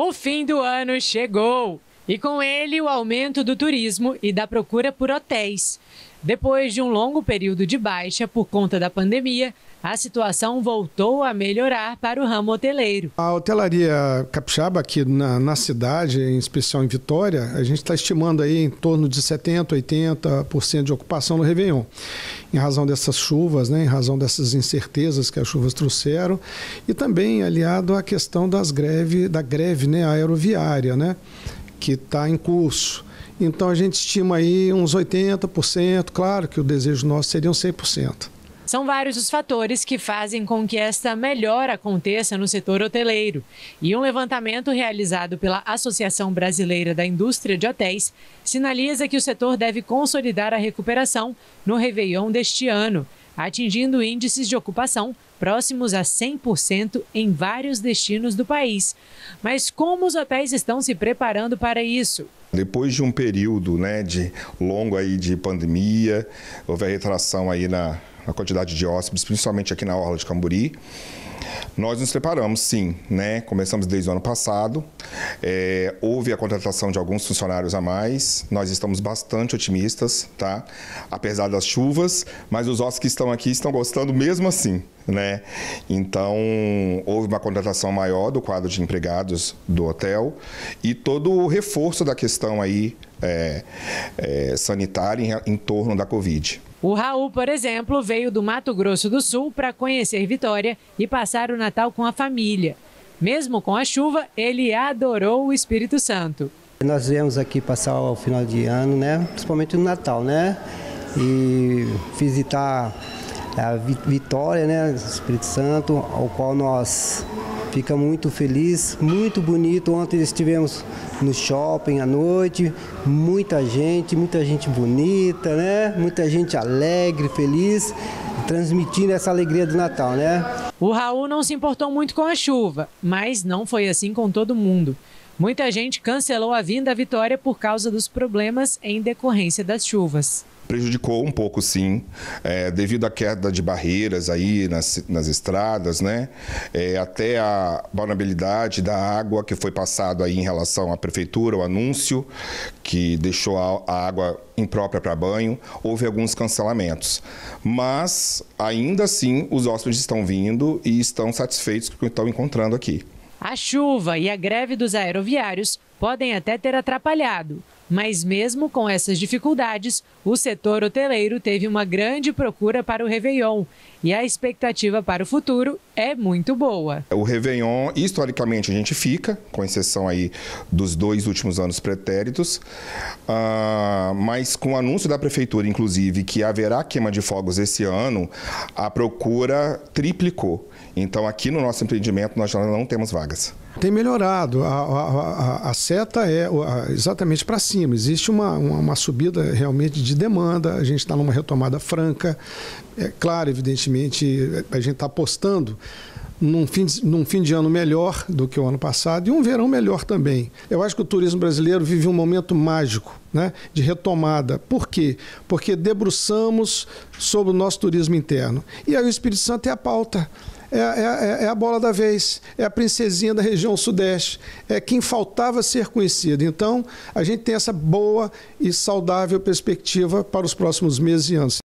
O fim do ano chegou e com ele o aumento do turismo e da procura por hotéis. Depois de um longo período de baixa por conta da pandemia, a situação voltou a melhorar para o ramo hoteleiro. A hotelaria capixaba aqui na, na cidade, em especial em Vitória, a gente está estimando aí em torno de 70%, 80% de ocupação no Réveillon. Em razão dessas chuvas, né, em razão dessas incertezas que as chuvas trouxeram, e também aliado à questão das greve, da greve né, aeroviária, né, que está em curso. Então a gente estima aí uns 80%, claro que o desejo nosso seria uns 100%. São vários os fatores que fazem com que esta melhora aconteça no setor hoteleiro. E um levantamento realizado pela Associação Brasileira da Indústria de Hotéis sinaliza que o setor deve consolidar a recuperação no Réveillon deste ano, atingindo índices de ocupação próximos a 100% em vários destinos do país. Mas como os hotéis estão se preparando para isso? Depois de um período né, de longo aí de pandemia, houve a retração aí na, a quantidade de hóspedes, principalmente aqui na Orla de Camburi. Nós nos preparamos, sim, né? Começamos desde o ano passado. É, houve a contratação de alguns funcionários a mais. Nós estamos bastante otimistas, tá? Apesar das chuvas, mas os hóspedes que estão aqui estão gostando mesmo assim, né? Então, houve uma contratação maior do quadro de empregados do hotel e todo o reforço da questão aí é, é, sanitária em, em torno da Covid. O Raul, por exemplo, veio do Mato Grosso do Sul para conhecer Vitória e passar o Natal com a família. Mesmo com a chuva, ele adorou o Espírito Santo. Nós viemos aqui passar o final de ano, né? Principalmente no Natal, né? E visitar a Vitória, né? Espírito Santo, ao qual nós fica muito feliz, muito bonito. Ontem estivemos no shopping à noite, muita gente, muita gente bonita, né? Muita gente alegre, feliz, transmitindo essa alegria do Natal, né? O Raul não se importou muito com a chuva, mas não foi assim com todo mundo. Muita gente cancelou a vinda à Vitória por causa dos problemas em decorrência das chuvas prejudicou um pouco, sim, é, devido à queda de barreiras aí nas, nas estradas, né? É, até a vulnerabilidade da água que foi passado aí em relação à prefeitura, o anúncio que deixou a, a água imprópria para banho, houve alguns cancelamentos. Mas, ainda assim, os hóspedes estão vindo e estão satisfeitos com o que estão encontrando aqui. A chuva e a greve dos aeroviários podem até ter atrapalhado, mas mesmo com essas dificuldades, o setor hoteleiro teve uma grande procura para o Réveillon e a expectativa para o futuro é muito boa. O Réveillon, historicamente, a gente fica, com exceção aí dos dois últimos anos pretéritos, uh, mas com o anúncio da prefeitura, inclusive, que haverá queima de fogos esse ano, a procura triplicou. Então, aqui no nosso empreendimento, nós já não temos vagas. Tem melhorado. A, a, a, a seta é exatamente para cima. Existe uma, uma, uma, subida realmente de demanda. A gente está numa retomada franca. É claro, evidentemente, a gente está apostando num fim, de, num fim de ano melhor do que o ano passado e um verão melhor também. Eu acho que o turismo brasileiro vive um momento mágico né, de retomada. Por quê? Porque debruçamos sobre o nosso turismo interno. E aí o Espírito Santo é a pauta. É, é, é, a bola da vez, é a princesinha da região sudeste, é quem faltava ser conhecido. Então, a gente tem essa boa e saudável perspectiva para os próximos meses e anos.